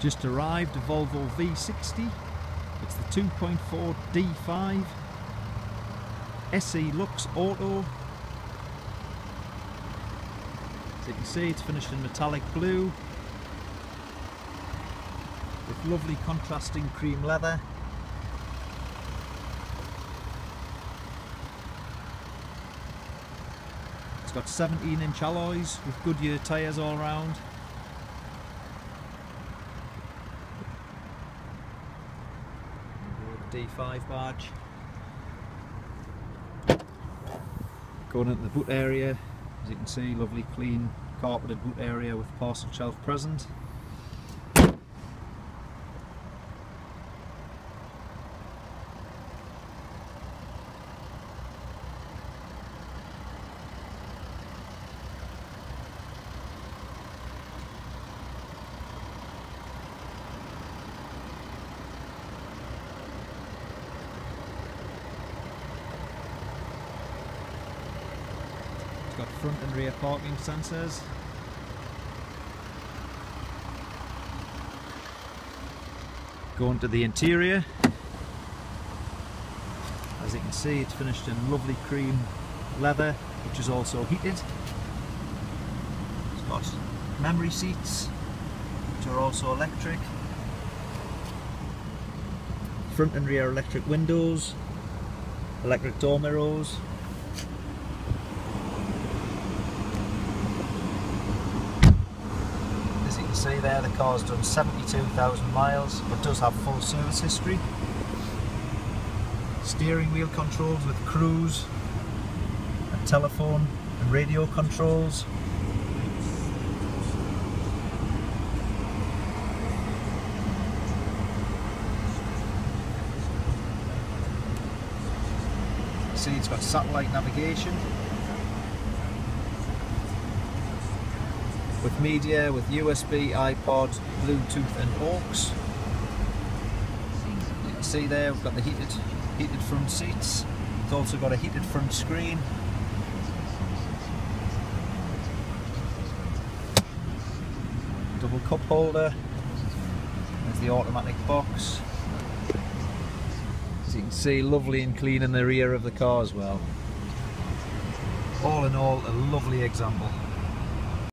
Just arrived a Volvo V60. It's the 2.4 D5 SE Lux Auto. As you can see, it's finished in metallic blue with lovely contrasting cream leather. It's got 17 inch alloys with Goodyear tyres all round. D5 barge. Going into the boot area, as you can see, lovely clean carpeted boot area with parcel shelf present. Got front and rear parking sensors. Going to the interior. As you can see it's finished in lovely cream leather which is also heated. It's got memory seats which are also electric. Front and rear electric windows, electric door mirrors, see there the car's done 72,000 miles but does have full service history. Steering wheel controls with cruise and telephone and radio controls. See it's got satellite navigation with media, with USB, iPod, Bluetooth and aux. You can see there we've got the heated, heated front seats. It's also got a heated front screen. Double cup holder. There's the automatic box. As you can see, lovely and clean in the rear of the car as well. All in all, a lovely example.